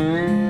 Mm-hmm.